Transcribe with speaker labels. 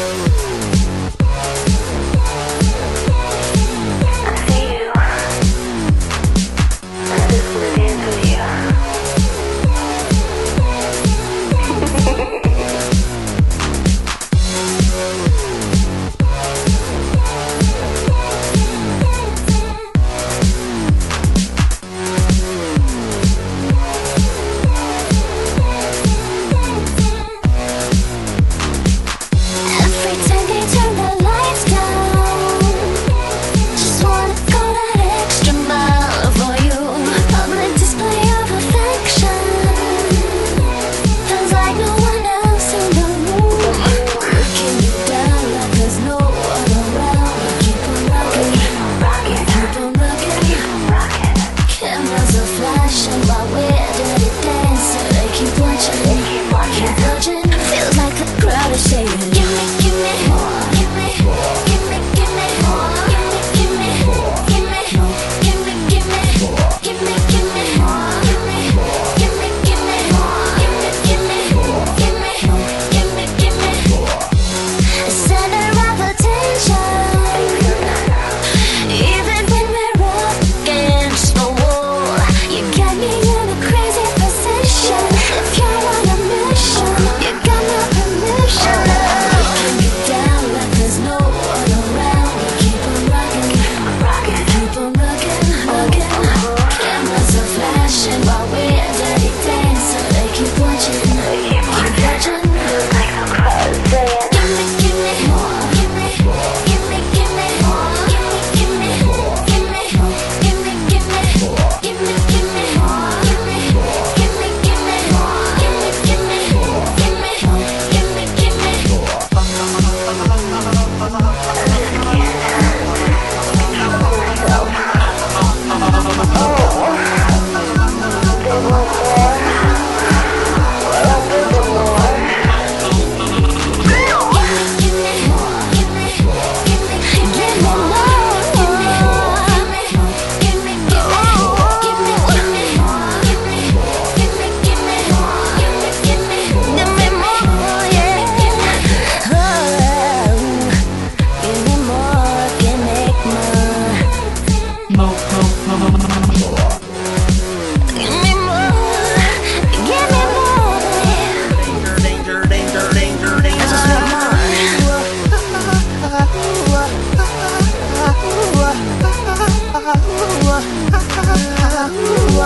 Speaker 1: never